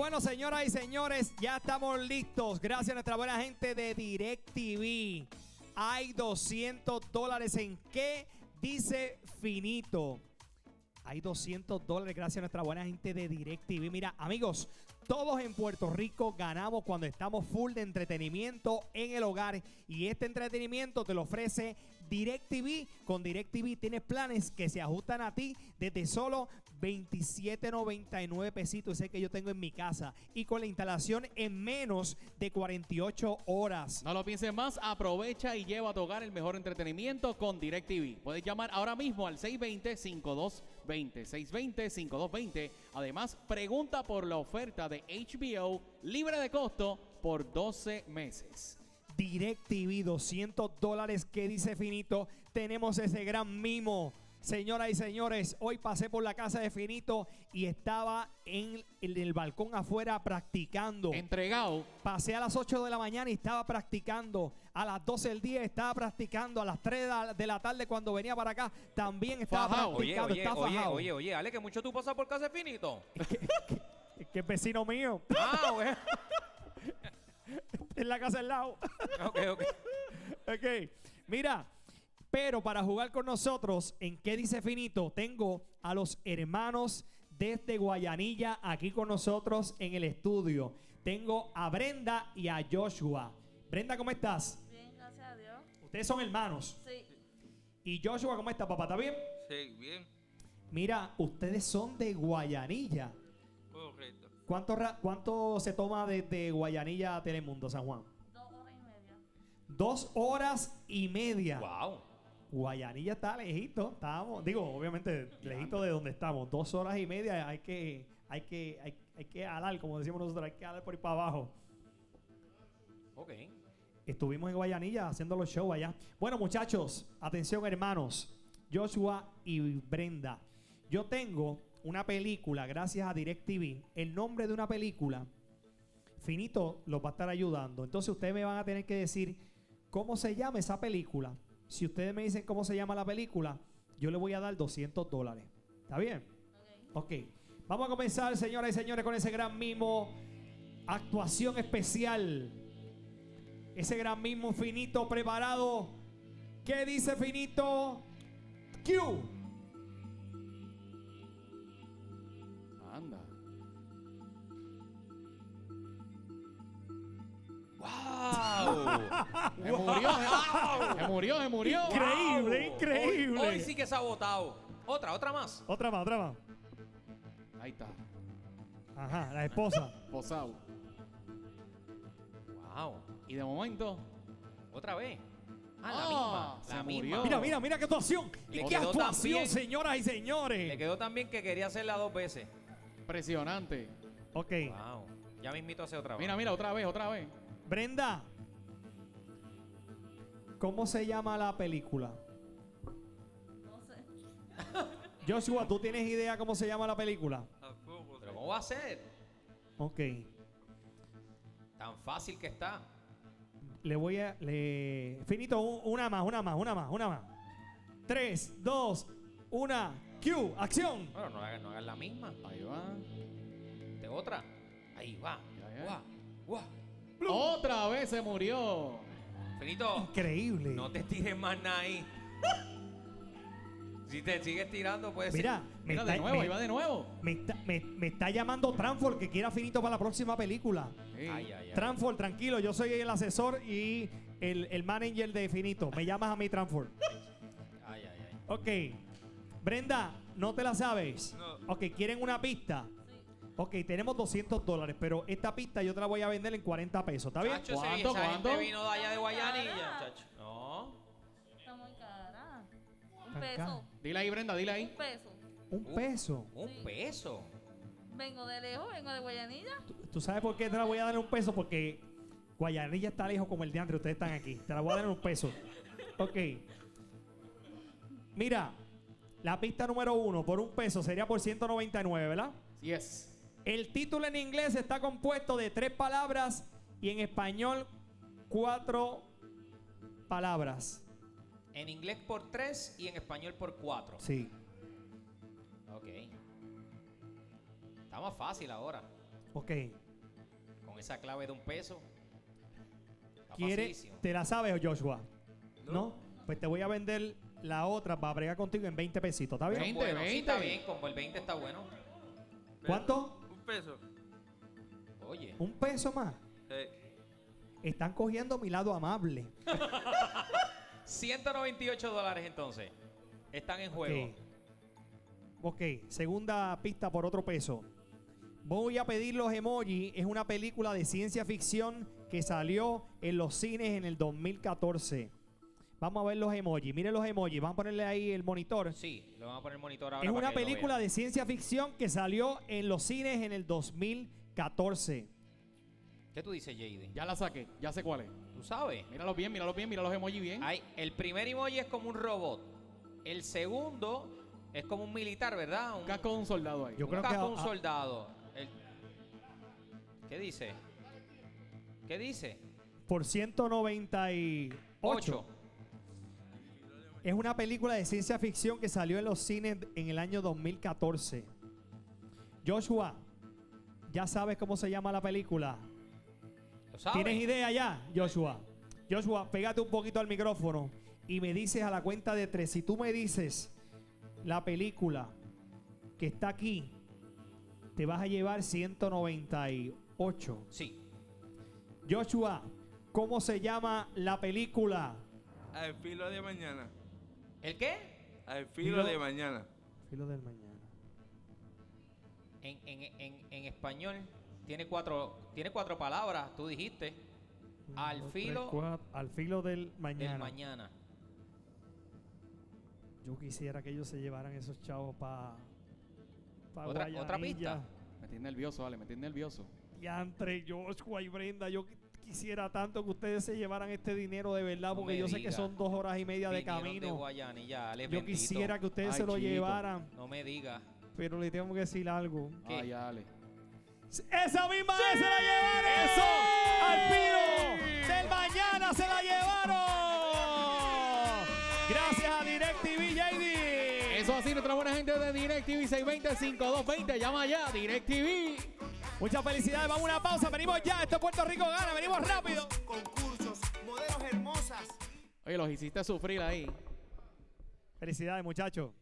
Bueno, señoras y señores, ya estamos listos. Gracias a nuestra buena gente de DirecTV. Hay 200 dólares en qué dice finito. Hay 200 dólares gracias a nuestra buena gente de DirecTV. Mira, amigos, todos en Puerto Rico ganamos cuando estamos full de entretenimiento en el hogar. Y este entretenimiento te lo ofrece DirecTV. Con DirecTV tienes planes que se ajustan a ti desde solo 27.99 pesitos. Ese que yo tengo en mi casa. Y con la instalación en menos de 48 horas. No lo pienses más, aprovecha y lleva a tu hogar el mejor entretenimiento con DirecTV. Puedes llamar ahora mismo al 620-5220. 620-5220. Además, pregunta por la oferta de HBO libre de costo por 12 meses. DirecTV, 200 dólares. ¿Qué dice Finito? Tenemos ese gran mimo. Señoras y señores, hoy pasé por la casa de Finito y estaba en el, el balcón afuera practicando. Entregado. Pasé a las 8 de la mañana y estaba practicando. A las 12 del día estaba practicando. A las 3 de la, de la tarde cuando venía para acá también estaba Fajao. Oye, practicando. oye, oye, fajado. oye, oye, Ale, que mucho tú pasas por casa de finito. Es que es vecino mío. Ah, güey. en la casa al lado. Ok, ok. ok. Mira, pero para jugar con nosotros, ¿en qué dice Finito? Tengo a los hermanos desde Guayanilla aquí con nosotros en el estudio. Tengo a Brenda y a Joshua. Brenda, ¿cómo estás? Bien, gracias a Dios. Ustedes son hermanos. Sí, Y Joshua, ¿cómo está, papá? ¿Está bien? Sí, bien. Mira, ustedes son de Guayanilla. Correcto. ¿Cuánto, cuánto se toma desde Guayanilla a Telemundo, San Juan? dos horas y media. Dos horas y media. Wow. Guayanilla está lejito, estábamos, digo, obviamente lejito de donde estamos, dos horas y media, hay que, hay que, hay, hay que alar, como decimos nosotros, hay que alar por ahí para abajo. Ok. Estuvimos en Guayanilla haciendo los shows allá. Bueno, muchachos, atención hermanos, Joshua y Brenda. Yo tengo una película, gracias a DirecTV, el nombre de una película, Finito los va a estar ayudando. Entonces ustedes me van a tener que decir cómo se llama esa película. Si ustedes me dicen cómo se llama la película, yo le voy a dar 200 dólares. ¿Está bien? Ok. Vamos a comenzar, señoras y señores, con ese gran mimo. Actuación especial. Ese gran mimo finito preparado. ¿Qué dice finito? Q. Anda. Se murió, se, se murió, se murió. Increíble, increíble. Hoy, hoy sí que se ha votado. Otra, otra más. Otra más, otra más. Ahí está. Ajá, la esposa. Posado. Wow. Y de momento. Otra vez. Ah, la Ah, misma. se La murió. misma. Mira, mira, mira qué actuación. Le ¿Y qué quedó actuación, también. señoras y Le señores? quedó también que quería hacerla dos veces. Impresionante. Ok. Wow. Ya mismito hace otra vez. Mira, mira, otra vez, otra vez. Brenda. ¿Cómo se llama la película? No sé. Joshua, ¿tú tienes idea cómo se llama la película? Pero sé. ¿cómo va a ser? Ok. Tan fácil que está. Le voy a. Le... Finito, un- una más, una más, una más, una más. Tres, dos, una. Q, acción. Bueno, no hagan, no hagan la misma. Ahí va. De otra. Ahí va. Ya, ya. Guau, guau. Otra vez se murió. Finito, Increíble. no te tires más nada ahí. Si te sigues tirando, puede Mira, me Mira, está, de nuevo, me- ahí va de nuevo. me está- me- me está llamando Transfor que quiera Finito para la próxima película. Sí. Ay, ay, ay. Transfor, tranquilo, yo soy el asesor y el, el manager de Finito. Me llamas a mí, Transfor. Ay, ay, ay. Ok. Brenda, ¿no te la sabes? No. Ok, ¿quieren una pista? Ok, tenemos 200 dólares, pero esta pista yo te la voy a vender en 40 pesos, ¿está bien? Chacho, ese- ¿Cuánto, esa gente cuánto? vino de allá de Guayanilla, chacho. No. Está muy cara. Un Tan cara. peso. Dile ahí, Brenda, dile Un ahí. peso. Un Uh. peso. Un Sí. peso. Vengo de lejos, vengo de Guayanilla. ¿Tú sabes por qué te la voy a dar en un peso? Porque Guayanilla está lejos como el de Andre, ustedes están aquí. Te la voy a dar en un peso. Ok. Mira, la pista número uno por un peso sería por 199, ¿verdad? Yes. El título en inglés está compuesto de tres palabras y en español cuatro palabras. En inglés por 3 y en español por 4. Sí. Ok. Está más fácil ahora. Ok. Con esa clave de un peso. Está ¿Quiere, facilísimo. ¿Te la sabes, Joshua? No. ¿No? Pues te voy a vender la otra para bregar contigo en 20 pesitos. ¿Está bien? 20, Bueno, sí, está 20. bien. Como el 20 está bueno. ¿Cuánto? Un peso. Oye. Un peso más. Están cogiendo mi lado amable. 198 dólares entonces. Están en juego. Ok. Ok, segunda pista por otro peso. Voy a pedir los emojis. Es una película de ciencia ficción que salió en los cines en el 2014. Vamos a ver los emojis. Miren los emojis. Vamos a ponerle ahí el monitor. Sí, lo vamos a poner en monitor ahora. Es para una que película de ciencia ficción que salió en los cines en el 2014. ¿Qué tú dices, JD? Ya la saqué, ya sé cuál es. ¿Tú sabes? Míralo bien, míralo bien, mira los emojis bien. Hay, el primer emoji es como un robot. El segundo es como un militar, ¿verdad? Un, casco de un soldado ahí. Yo un creo que casco de un a- soldado. El- ¿Qué dice? ¿Qué dice? Por 198. Ocho. Es una película de ciencia ficción que salió en los cines en el año 2014. Joshua, ¿ya sabes cómo se llama la película? ¿Lo sabes? ¿Tienes idea ya, Joshua? Joshua, pégate un poquito al micrófono y me dices a la cuenta de tres. Si tú me dices la película que está aquí, te vas a llevar 198. Sí. Joshua, ¿cómo se llama la película? al filo de mañana. ¿El qué? Al filo Filo- de mañana. Filo del mañana. En, en- en- en español tiene cuatro, tiene cuatro palabras, tú dijiste. Al dos, filo tres, cuatro. al filo del mañana. Del mañana. Yo quisiera que ellos se llevaran esos chavos para pa Otra- otra pista. Me tienes nervioso, vale, me tienes nervioso. Diantre, Joshua y Brenda, yo quisiera tanto que ustedes se llevaran este dinero de verdad, porque yo sé que son dos horas y media de camino. Yo bendito. quisiera que ustedes Ay, se lo chico. llevaran, No me diga. pero le tengo que decir algo. ¿Qué? Ay. ¡Esa misma vez se la llevaron! ¡Eso! ¡Al filo del mañana se la llevaron! Gracias a DirecTV, JD. Eso así, nuestra buena gente de DirecTV 620-5220. Llama ya, DirecTV. Muchas felicidades, vamos a una pausa, venimos ya, esto es Puerto Rico gana, venimos rápido. concursos, modelos hermosas. Oye, los hiciste sufrir ahí. Felicidades, muchachos.